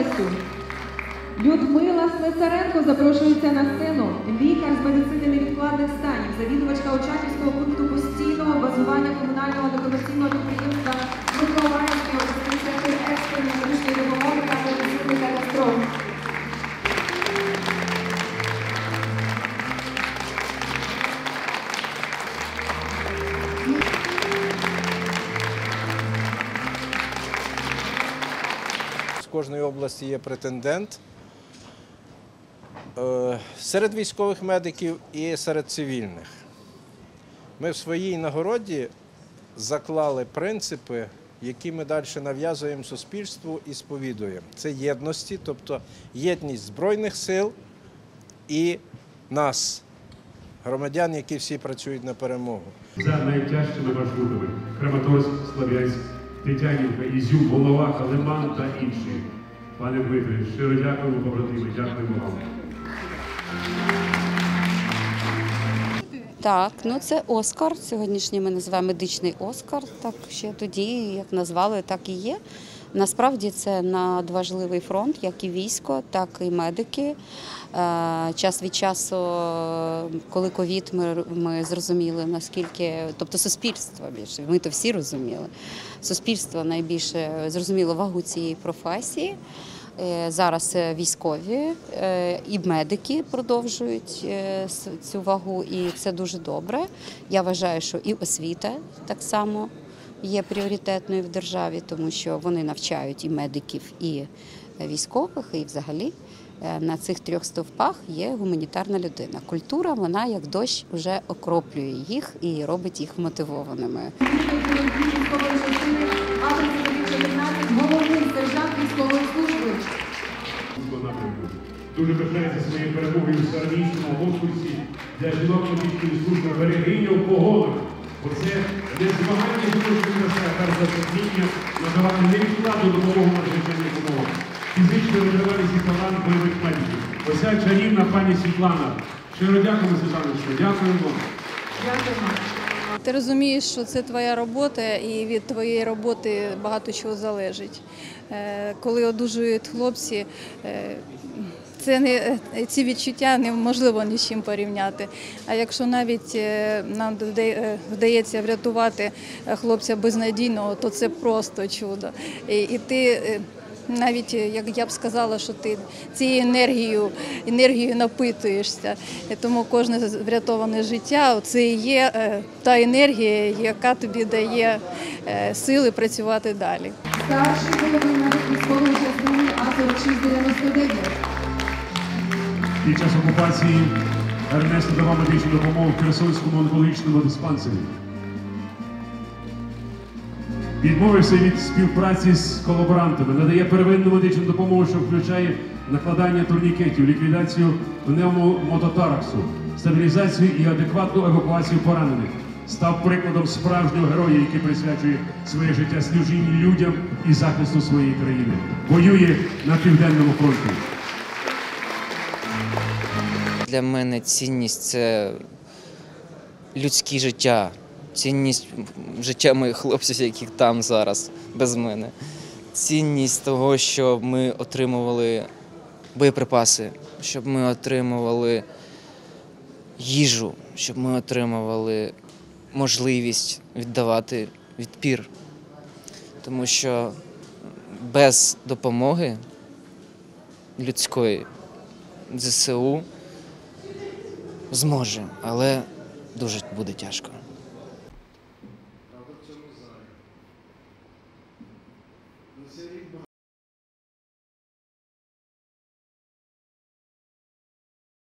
областю. Людмила Слесаренко запрошується на сцену. Лікар з медицини невідкладних станів, завідувачка Очаківського пункту постійного базування комунального некомерційного підприємства Миколаївський обласний центр екстреної медичної допомоги та медицини катастроф. Кожної області є претендент. Е, Серед військових медиків і серед цивільних. Ми в своїй нагороді заклали принципи, які ми далі нав'язуємо суспільству і сповідуємо. Це єдності, тобто єдність Збройних сил і нас, громадян, які всі працюють на перемогу. за найтяжчими маршрутами Краматорськ, Слов'янськ, Тетянівка, Ізюм, Волноваха, Лиман та інші. Пане Дмитре, щиро дякуємо, побратими, дякуємо вам. Так, ну це Оскар. Сьогоднішній ми називаємо медичний Оскар. Так ще тоді, як назвали, так і є. Насправді це надважливий фронт, як і військо, так і медики. Е, Час від часу, коли ковід, ми, ми зрозуміли наскільки, тобто суспільство більше, ми то всі розуміли. Суспільство найбільше зрозуміло вагу цієї професії. Е, Зараз військові е, і медики продовжують цю вагу, і це дуже добре. Я вважаю, що і освіта так само є пріоритетною в державі, тому що вони навчають і медиків, і е, військових, і взагалі. е, На цих трьох стовпах є гуманітарна людина. Культура, вона як дощ вже окроплює їх і робить їх мотивованими. військової частини А-3914, головний сержант військової служби. Курського напрямку. Дуже пишається своєю перемогою в армійському конкурсі для жінок медичної служби берегиня в погонах. Оце не змагання жіночої краси, а перше вміння надавати невідкладну допомогу надзвичайних умовах. Фізична витривалість і талант бойових медиків. Оця чарівна пані Світлана. Щиро дякуємо, Світланочко. Дякуємо вам. Дякуємо. Ти розумієш, що це твоя робота, і від твоєї роботи багато чого залежить. Е, Коли одужують хлопці, е, це не е, ці відчуття неможливо ні з чим порівняти. А якщо навіть е, нам е, вдається врятувати хлопця безнадійного, то це просто чудо. І, і ти навіть як я б сказала, що ти цією енергією, енергією напитуєшся. Тому кожне врятоване життя це і є та енергія, яка тобі дає сили працювати далі. Старший головний медик військової частини А-4699. Під час окупації Ернест надавав медичну допомогу в Херсонському онкологічному диспансері. Відмовився від співпраці з колаборантами, надає первинну медичну допомогу, що включає накладання турнікетів, ліквідацію пневмототараксу, стабілізацію і адекватну евакуацію поранених. Став прикладом справжнього героя, який присвячує своє життя служінню людям і захисту своєї країни. Воює на південному фронті. Для мене цінність це людське життя, цінність життя моїх хлопців, яких там зараз без мене. Цінність того, щоб ми отримували боєприпаси, щоб ми отримували їжу, щоб ми отримували можливість віддавати відпір. Тому що без допомоги людської ЗСУ зможе, але дуже буде тяжко.